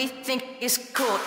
we think is cool.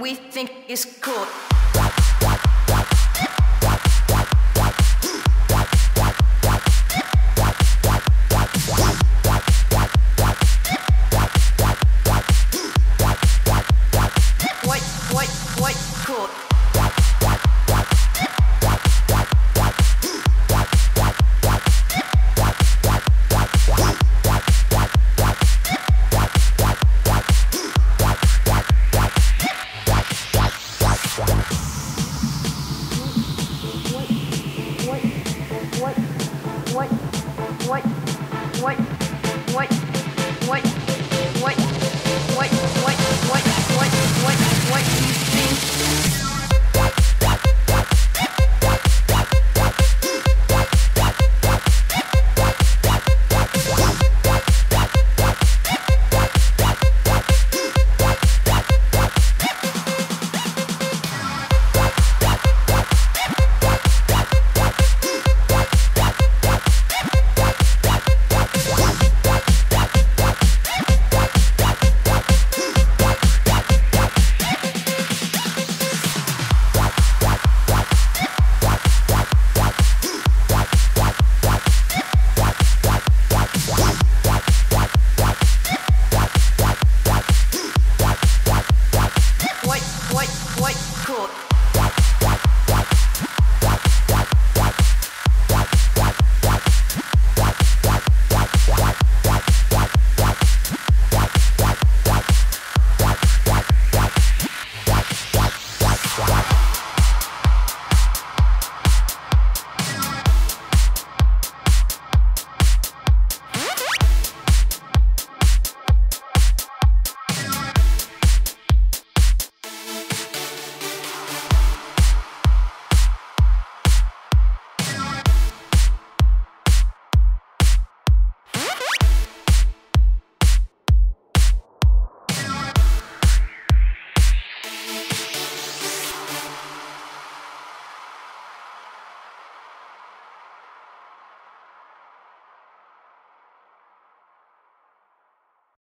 We think is cool?